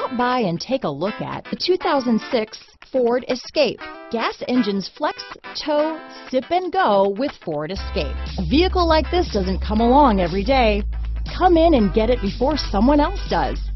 Stop by and take a look at the 2006 Ford Escape. Gas engines flex, tow, sip and go with Ford Escape. A vehicle like this doesn't come along every day. Come in and get it before someone else does.